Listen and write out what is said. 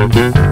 Música